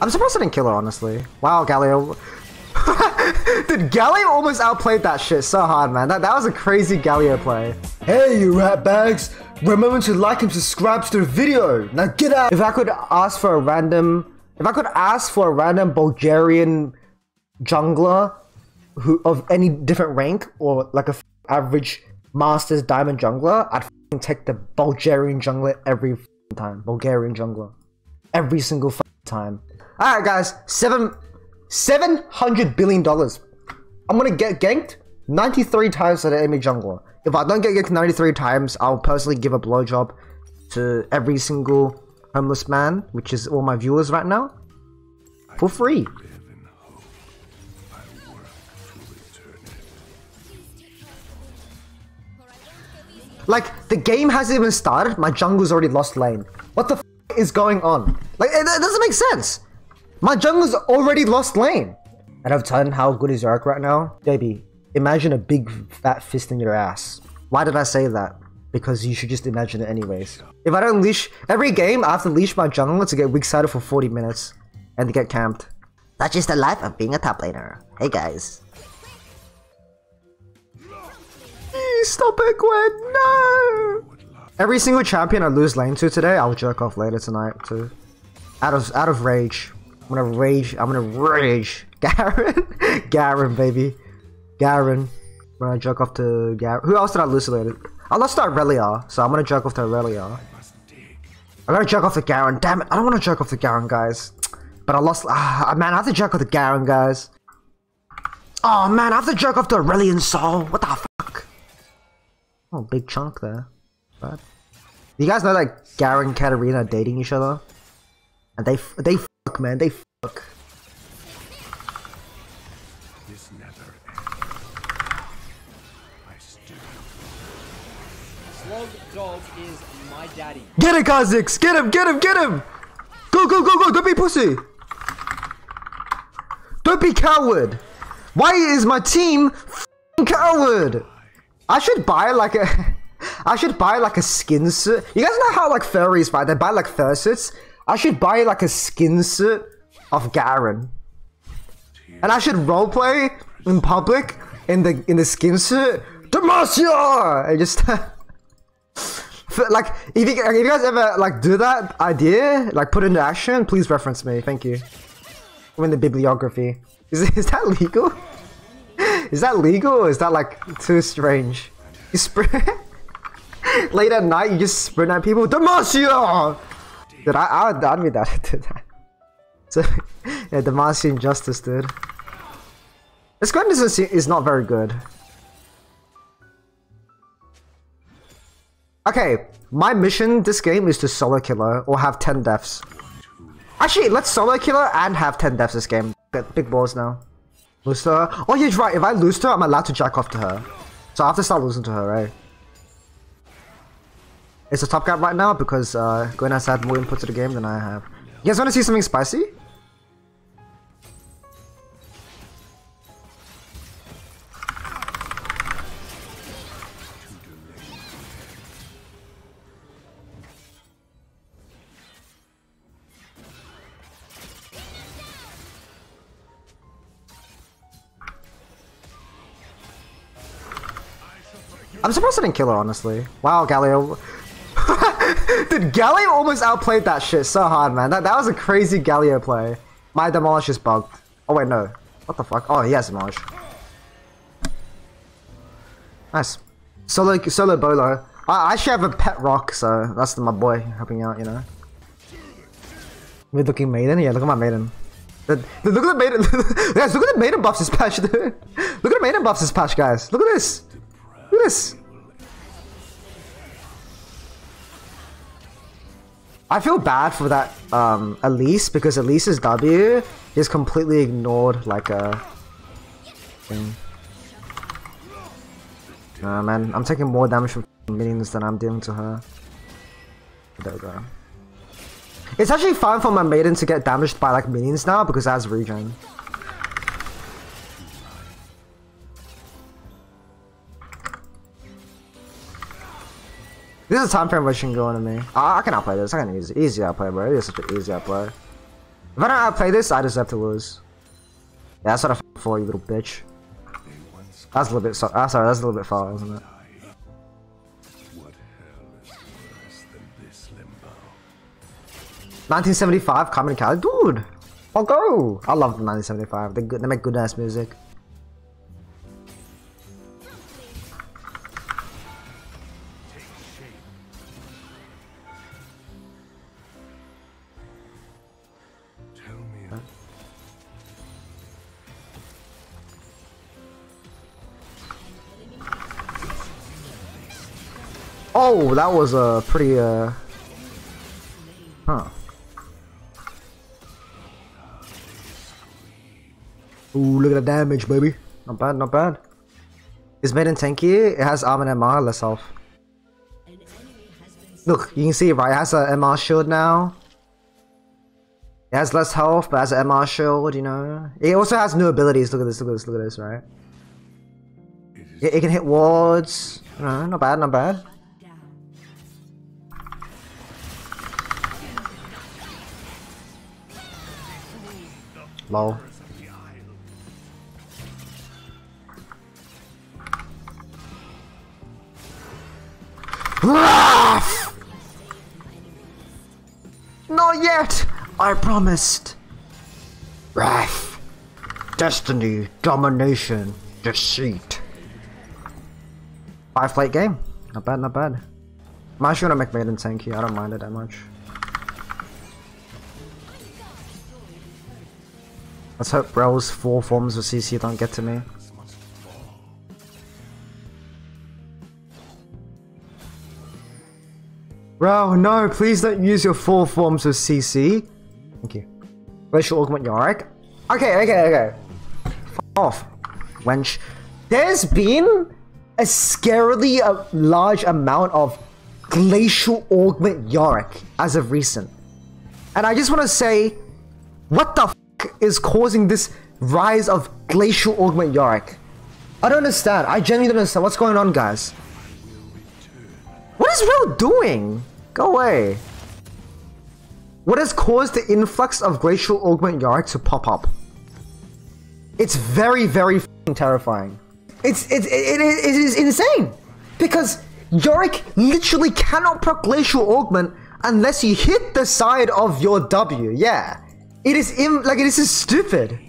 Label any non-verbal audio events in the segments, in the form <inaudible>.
I'm surprised I didn't kill her, honestly. Wow, Galio. <laughs> Dude, Galio almost outplayed that shit so hard, man. That, that was a crazy Galio play. Hey, you rat bags! Remember to like and subscribe to the video. Now get out! If I could ask for a random... If I could ask for a random Bulgarian jungler who of any different rank or like a average Masters Diamond jungler, I'd take the Bulgarian jungler every time. Bulgarian jungler. Every single time. Alright guys, seven seven hundred billion dollars. I'm gonna get ganked 93 times at the enemy jungler. If I don't get ganked 93 times, I'll personally give a blowjob to every single homeless man, which is all my viewers right now, for free. Like, the game hasn't even started, my jungle's already lost lane. What the is going on? Like, it, it, doesn't make sense. My jungler's already lost lane. Out of 10, how good is Yorick right now? Baby, imagine a big fat fist in your ass. Why did I say that? Because you should just imagine it anyways. If I don't leash, every game I have to leash my jungler to get weak sided for 40 minutes. And to get camped. That's just the life of being a top laner. Hey guys. Stop it, Gwen! No! Every single champion I lose lane to today, I'll jerk off later tonight too. Out of out of rage. I'm gonna rage. I'm gonna rage. <laughs> Garen, Garen, baby, Garen. I'm gonna jerk off to Garen. Who else did I lose later? I lost to Aurelion, so I'm gonna jerk off to Aurelion. I gotta jerk off to Garen. Damn it! I don't want to jerk off to Garen, guys. But I lost. Ah, man, I have to jerk off to Garen, guys. Oh man, I have to jerk off to Aurelion Sol. What the fuck? Oh, big chunk there. But you guys know that Garen and Katarina are dating each other? And they they fuck, man. They fuck. This never Slug Dog is my daddy. Get it, Kha'Zix! Get him! Get him! Get him! Go, go, go, go! Don't be pussy! Don't be coward! Why is my team coward? I should buy like a... <laughs> I should buy like a skin suit. You guys know how like furries buy? They buy like fursuits. I should buy like a skin suit of Garen. And I should roleplay in public in the in the skin suit. Demacia! I just <laughs> like if you, if you guys ever like do that idea, like put into action, please reference me. Thank you. I'm in the bibliography. Is <laughs> is that legal? Is that legal is that like too strange? You sprint <laughs> late at night, you just sprint at people. Demacia! Dude, I, I would, I'd be that to <laughs> that. So, yeah, Demacian Justice, dude. This gun is, is not very good. Okay, my mission this game is to solo killer or have 10 deaths. Actually, let's solo killer and have 10 deaths this game. Big balls now. Lose to her. Oh, yeah, right. If I lose to her, I'm allowed to jack off to her. So I have to start losing to her, right? It's a top cap right now because uh, Gwen has had more input to the game than I have. You guys want to see something spicy? I'm surprised I didn't kill her, honestly. Wow, Galio. Dude, Galio almost outplayed that shit so hard, man. That, that was a crazy Galio play. My Demolish is bugged. Oh, wait, no. What the fuck? Oh, he has Demolish. Nice. Solo, solo Bolo. I, actually have a pet rock, so that's my boy helping out, you know. Weird looking maiden? Yeah, look at my maiden. The, the, look at the maiden. <laughs> guys, look at the maiden buffs this patch, dude. Look at the maiden buffs this patch, guys. Look at this. Look at this. I feel bad for that um, Elise because Elise's W is completely ignored like a thing. Man, I'm taking more damage from minions than I'm dealing to her. There we go. It's actually fine for my maiden to get damaged by like minions now because it has regen. This is a time frame where she can go into me. I, I can outplay this. I can use easy, easy outplay, bro. It is such an easy outplay. If I don't outplay this, I just have to lose. Yeah, that's what I f for, you little bitch. That's a little bit. So ah, sorry, that's a little bit far, isn't it? This limbo? 1975, Carmen Cali, dude. I'll go. I love the 1975. They good. They make good ass music. Oh, that was a pretty uh. Huh. Ooh, look at the damage, baby. Not bad, not bad. It's Maiden tanky. It has armor and MR, less health. Look, you can see, right? It has a MR shield now. It has less health, but has an MR shield, you know? It also has new abilities. Look at this, look at this, look at this, right? It, it can hit wards. No, not bad, not bad. Lol. Not yet! I promised. Wrath. Destiny. Domination. Deceit. Five plate game. Not bad, not bad. I'm actually gonna make Maiden tanky. I don't mind it that much. Let's hope Rell's four forms of CC don't get to me. Bro, no, please don't use your four forms of CC. Thank you. Glacial Augment Yorick. Okay, okay, okay. F off, wench. There's been a scarily uh, large amount of Glacial Augment Yorick as of recent. And I just want to say, what the is causing this rise of Glacial Augment Yorick? I don't understand. I genuinely don't understand. What's going on, guys? What is Rell doing? Go away. What has caused the influx of Glacial Augment Yorick to pop up? It's very, very terrifying. It's, it's, it, it, it is insane. Because Yorick literally cannot proc Glacial Augment unless you hit the side of your W. Yeah. It is like, it is stupid.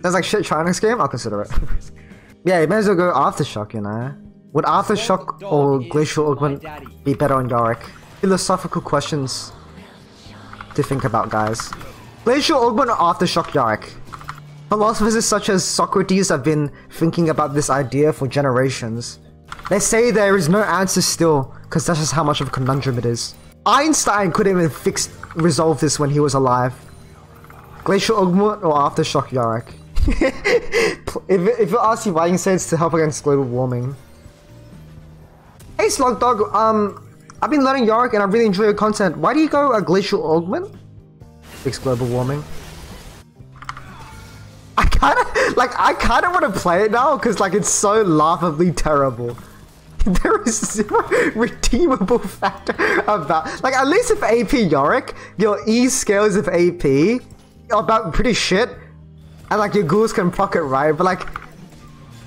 That's like shit China's game? I'll consider it. <laughs> yeah, you may as well go Aftershock, you know? Would Aftershock or Glacial Augment be better on Yorick? Philosophical questions to think about, guys. Glacial Augment or Aftershock Yorick? Philosophers such as Socrates have been thinking about this idea for generations. They say there is no answer still, because that's just how much of a conundrum it is. Einstein couldn't even fix resolve this when he was alive. Glacial Augment or Aftershock Yorick? <laughs> if, if you ask you say it's to help against global warming. Hey Slogdog, um, I've been learning Yorick and I really enjoy your content. Why do you go a Glacial Augment? Fix global warming. I kinda, like, I kinda wanna play it now, because, like, it's so laughably terrible. <laughs> There is zero <laughs> redeemable factor about, like, at least if AP Yorick, your E scales of AP are about pretty shit, and, like, your ghouls can proc it right, but, like,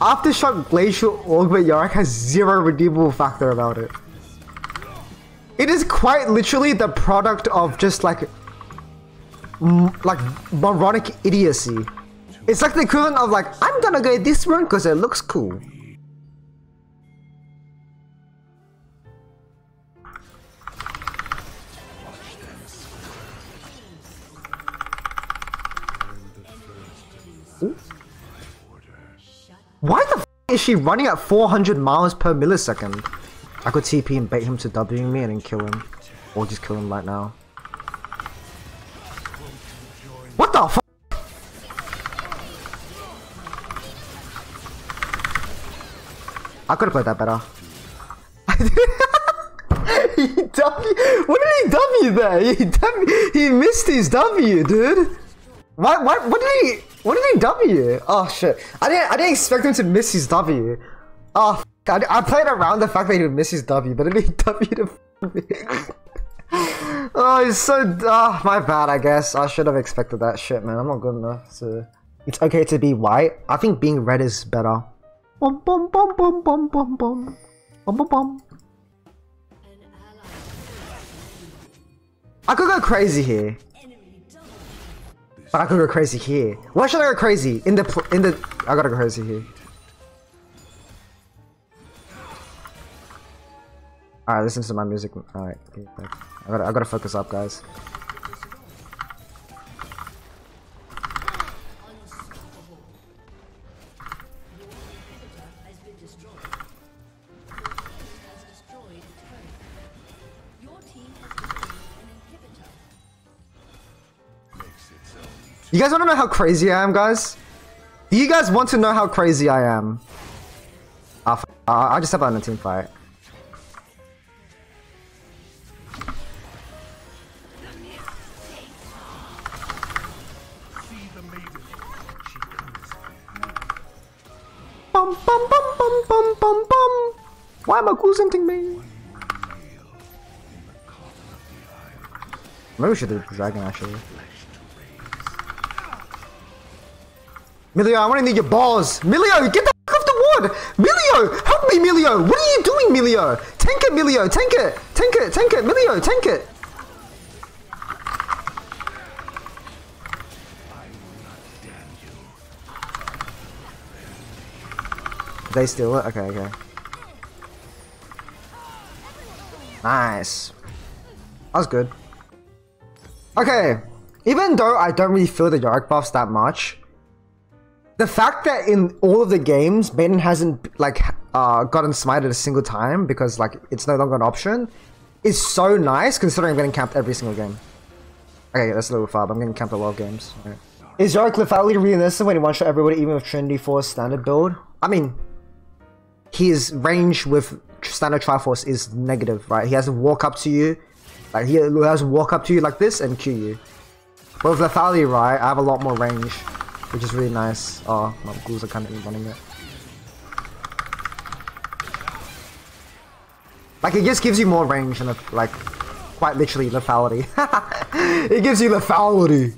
Aftershock Glacial Augment Yorick has zero redeemable factor about it. It is quite literally the product of just, like, like, moronic idiocy. It's like the equivalent of, like, I'm gonna go this one because it looks cool. Is she running at 400 miles per millisecond? I could TP and bait him to W me and then kill him. Or just kill him right now. What the fuck? I could have played that better. he <laughs> W. What did he W there? He W. He missed his W, dude. Why? Why? What did he? What did they W? Oh shit. I didn't I didn't expect him to miss his W. Oh, I, I played around the fact that he would miss his W, but it he <laughs> W to <laughs> Oh, he's so. Oh, my bad, I guess. I should have expected that shit, man. I'm not good enough to. It's okay to be white. I think being red is better. Bum bum bum bum bum bum bum. Bum bum bum. I could go crazy here. But I could go crazy here. Why should I go crazy? In the in the I gotta go crazy here. Alright, listen to my music. Alright, I gotta I gotta focus up, guys. You guys wanna know how crazy I am, guys? Do you guys want to know how crazy I am? Ah, f- I just have that in a team fight. Bum bum bum bum bum bum bum. Why am I presenting me? Maybe we should do dragon actually. Milio, I want to need your balls. Milio, get the f off the wood. Milio, help me, Milio. What are you doing, Milio? Tank it, Milio. Tank it. Tank it. Tank it. Milio, tank it. They steal it? Okay, okay. Nice. That was good. Okay, even though I don't really feel the Yorick buffs that much, the fact that in all of the games, Maiden hasn't like uh, gotten smited a single time because like it's no longer an option is so nice considering I'm getting camped every single game. Okay, that's a little far, but I'm getting camped a lot of games. Alright. Is Yorick lethality really necessary when you one-shot everybody even with Trinity Force standard build? I mean, his range with standard Triforce is negative, right? He has to walk up to you, like he has to walk up to you like this and Q you. But with lethality, right, I have a lot more range, which is really nice. Oh, my ghouls are kind of running it. Like it just gives you more range and like quite literally lethality. <laughs> it gives you lethality.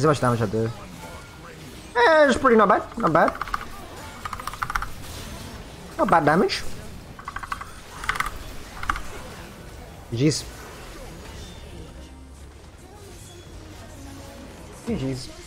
See how much damage I do. Eh, it's pretty not bad. Not bad. Not bad damage. GG's. GG's.